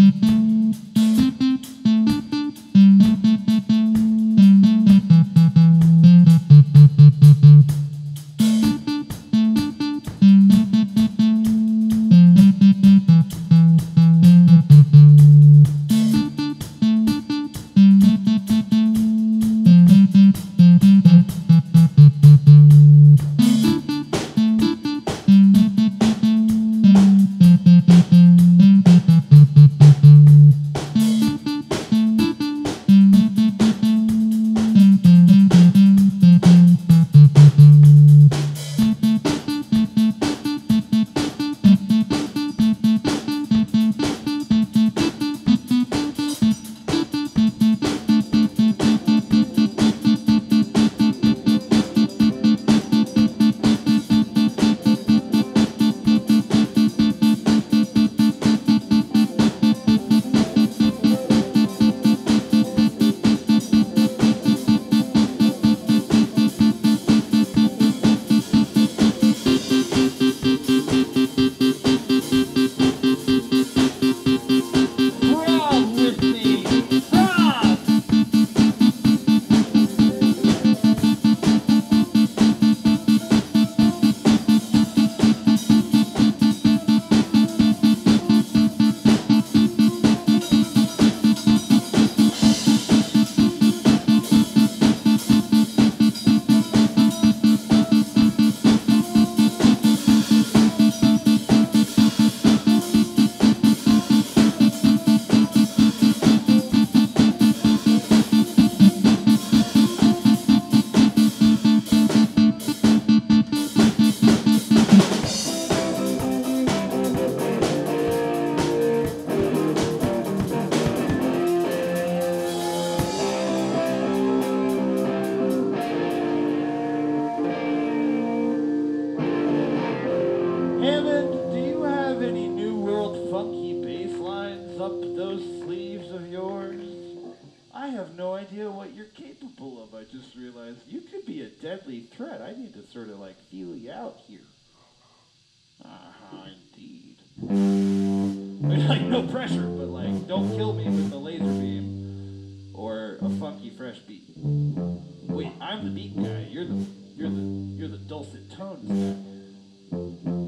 thank mm -hmm. you up those sleeves of yours? I have no idea what you're capable of. I just realized you could be a deadly threat. I need to sort of like feel you out here. Uh-huh, indeed. like no pressure, but like don't kill me with a laser beam or a funky fresh beat. Wait, I'm the beat guy. You're the you're the you're the dulcet tones guy.